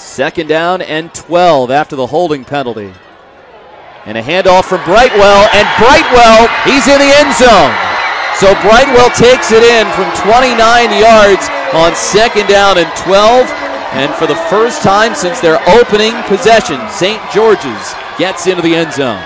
Second down and 12 after the holding penalty. And a handoff from Brightwell, and Brightwell, he's in the end zone. So Brightwell takes it in from 29 yards on second down and 12. And for the first time since their opening possession, St. George's gets into the end zone.